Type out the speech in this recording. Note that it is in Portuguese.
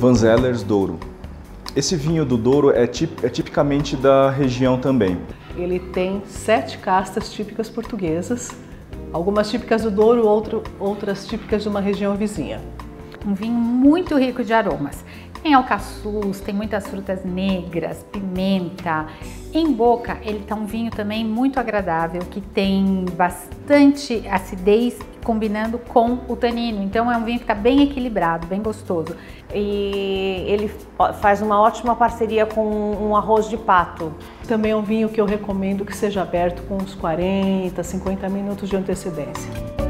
Van Zellers Douro. Esse vinho do Douro é, tip, é tipicamente da região também. Ele tem sete castas típicas portuguesas, algumas típicas do Douro, outro, outras típicas de uma região vizinha. Um vinho muito rico de aromas. Tem alcaçuz, tem muitas frutas negras, pimenta. Em boca, ele tá um vinho também muito agradável, que tem bastante acidez combinando com o tanino. Então é um vinho que está bem equilibrado, bem gostoso. E ele faz uma ótima parceria com um arroz de pato. Também é um vinho que eu recomendo que seja aberto com uns 40, 50 minutos de antecedência.